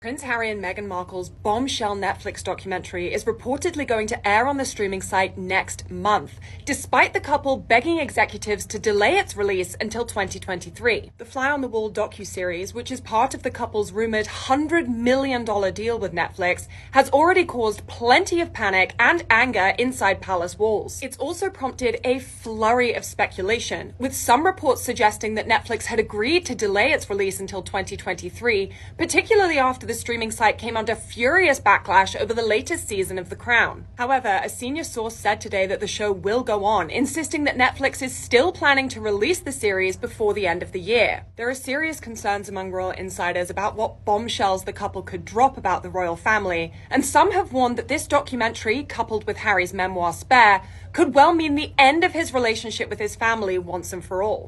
Prince Harry and Meghan Markle's bombshell Netflix documentary is reportedly going to air on the streaming site next month, despite the couple begging executives to delay its release until 2023. The Fly on the Wall docu-series, which is part of the couple's rumored $100 million deal with Netflix, has already caused plenty of panic and anger inside palace walls. It's also prompted a flurry of speculation, with some reports suggesting that Netflix had agreed to delay its release until 2023, particularly after the streaming site came under furious backlash over the latest season of The Crown. However, a senior source said today that the show will go on, insisting that Netflix is still planning to release the series before the end of the year. There are serious concerns among royal insiders about what bombshells the couple could drop about the royal family, and some have warned that this documentary, coupled with Harry's memoir Spare, could well mean the end of his relationship with his family once and for all.